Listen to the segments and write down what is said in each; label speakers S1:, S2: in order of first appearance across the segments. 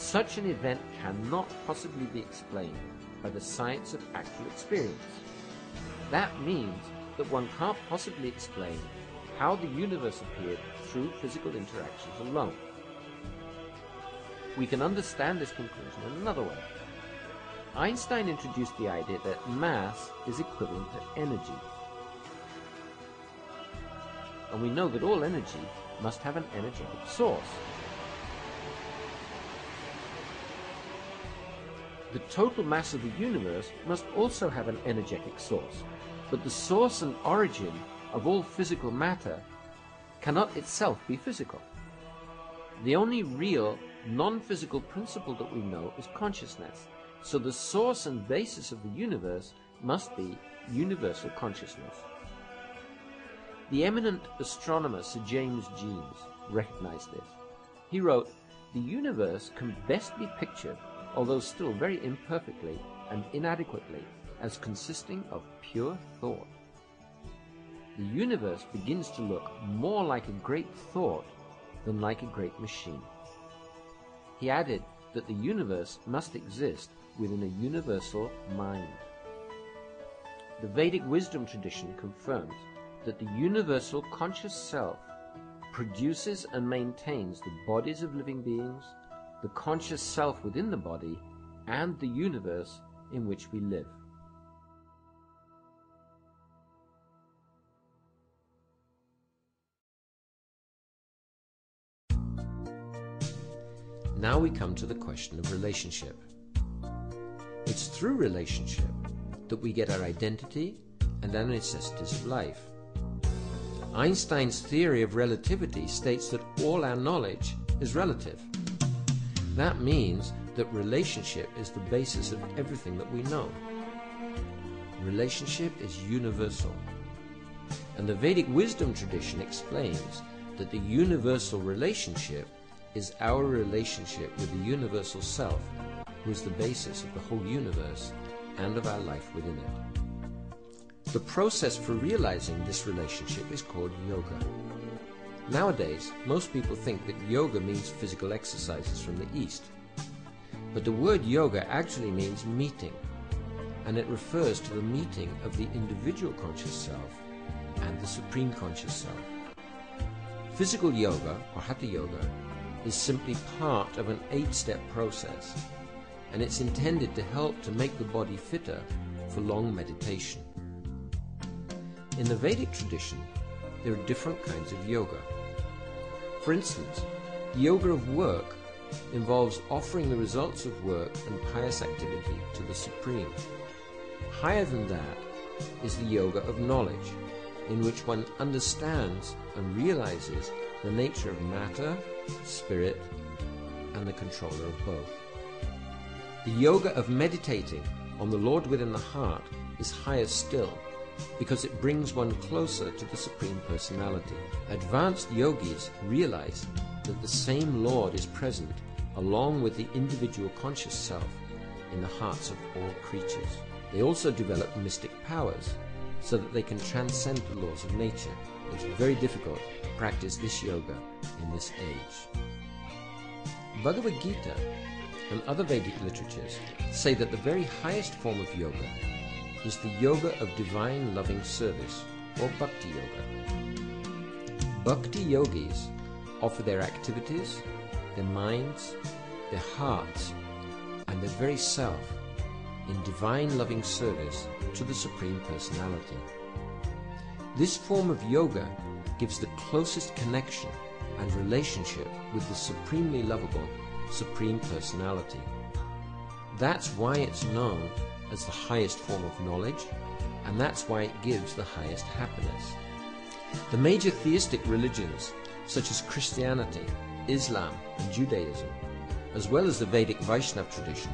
S1: Such an event cannot possibly be explained by the science of actual experience. That means that one can't possibly explain how the universe appeared through physical interactions alone. We can understand this conclusion in another way. Einstein introduced the idea that mass is equivalent to energy. And we know that all energy must have an energetic source. The total mass of the universe must also have an energetic source, but the source and origin of all physical matter cannot itself be physical. The only real, non-physical principle that we know is consciousness, so the source and basis of the universe must be universal consciousness. The eminent astronomer Sir James Jeans recognized this. He wrote, The universe can best be pictured although still very imperfectly and inadequately, as consisting of pure thought. The universe begins to look more like a great thought than like a great machine. He added that the universe must exist within a universal mind. The Vedic wisdom tradition confirms that the universal conscious self produces and maintains the bodies of living beings, the conscious self within the body, and the universe in which we live. Now we come to the question of relationship. It's through relationship that we get our identity and our necessities of life. Einstein's theory of relativity states that all our knowledge is relative. That means that relationship is the basis of everything that we know. Relationship is universal. And the Vedic wisdom tradition explains that the universal relationship is our relationship with the universal self, who is the basis of the whole universe and of our life within it. The process for realizing this relationship is called yoga. Nowadays, most people think that yoga means physical exercises from the East. But the word yoga actually means meeting, and it refers to the meeting of the individual conscious self and the supreme conscious self. Physical yoga, or hatha yoga, is simply part of an eight-step process, and it's intended to help to make the body fitter for long meditation. In the Vedic tradition, there are different kinds of yoga. For instance, the yoga of work involves offering the results of work and pious activity to the Supreme. Higher than that is the yoga of knowledge, in which one understands and realizes the nature of matter, spirit, and the controller of both. The yoga of meditating on the Lord within the heart is higher still because it brings one closer to the Supreme Personality. Advanced yogis realize that the same Lord is present along with the individual conscious self in the hearts of all creatures. They also develop mystic powers so that they can transcend the laws of nature. It's very difficult to practice this yoga in this age. Bhagavad Gita and other Vedic literatures say that the very highest form of yoga is the yoga of divine loving service, or bhakti yoga. Bhakti yogis offer their activities, their minds, their hearts, and their very self in divine loving service to the Supreme Personality. This form of yoga gives the closest connection and relationship with the supremely lovable Supreme Personality. That's why it's known as the highest form of knowledge, and that's why it gives the highest happiness. The major theistic religions, such as Christianity, Islam, and Judaism, as well as the Vedic Vaishnav tradition,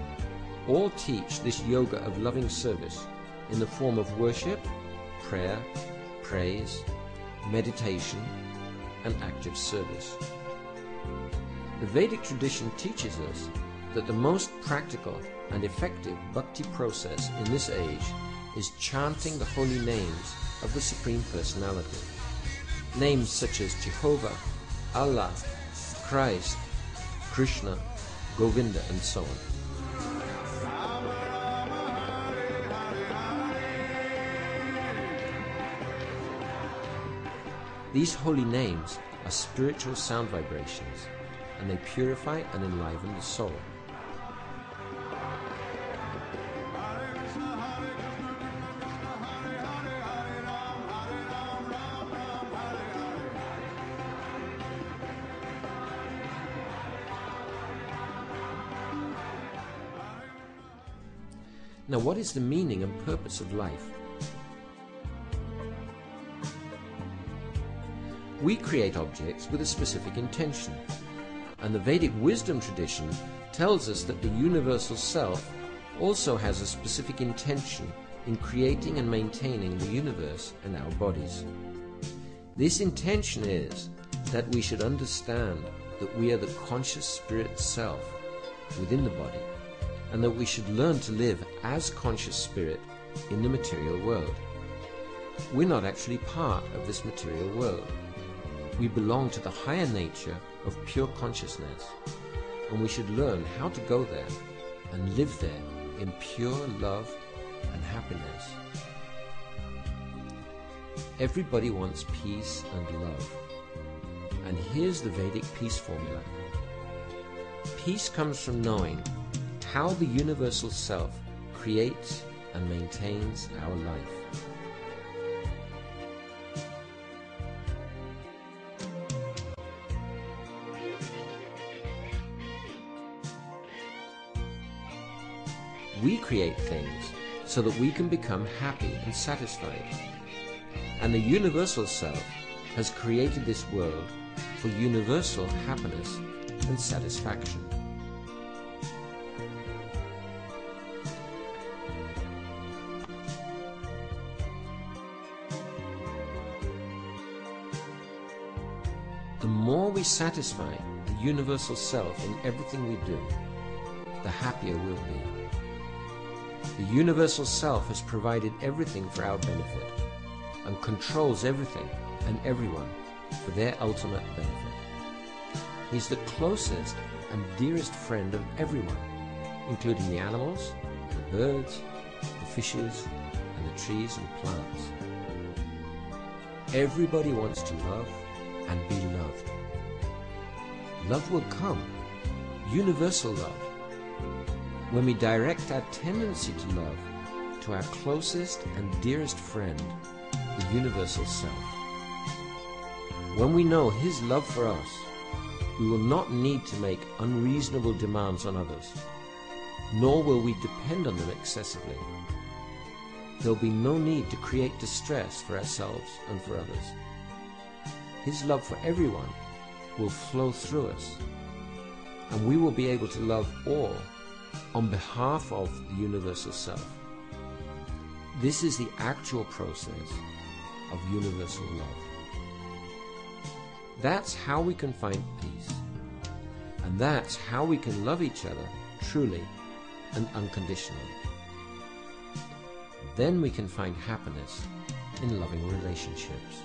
S1: all teach this yoga of loving service in the form of worship, prayer, praise, meditation, and active service. The Vedic tradition teaches us that the most practical and effective bhakti process in this age is chanting the holy names of the Supreme Personality. Names such as Jehovah, Allah, Christ, Krishna, Govinda, and so on. These holy names are spiritual sound vibrations, and they purify and enliven the soul. Now, what is the meaning and purpose of life? We create objects with a specific intention, and the Vedic wisdom tradition tells us that the universal self also has a specific intention in creating and maintaining the universe and our bodies. This intention is that we should understand that we are the conscious spirit self within the body and that we should learn to live as conscious spirit in the material world. We're not actually part of this material world. We belong to the higher nature of pure consciousness, and we should learn how to go there and live there in pure love and happiness. Everybody wants peace and love. And here's the Vedic peace formula. Peace comes from knowing how the universal self creates and maintains our life. We create things so that we can become happy and satisfied. And the universal self has created this world for universal happiness and satisfaction. We satisfy the universal self in everything we do, the happier we'll be. The universal self has provided everything for our benefit and controls everything and everyone for their ultimate benefit. He's the closest and dearest friend of everyone, including the animals, the birds, the fishes, and the trees and plants. Everybody wants to love and be loved. Love will come, universal love, when we direct our tendency to love to our closest and dearest friend, the universal self. When we know His love for us, we will not need to make unreasonable demands on others, nor will we depend on them excessively. There will be no need to create distress for ourselves and for others. His love for everyone will flow through us, and we will be able to love all on behalf of the universal self. This is the actual process of universal love. That's how we can find peace. And that's how we can love each other truly and unconditionally. Then we can find happiness in loving relationships.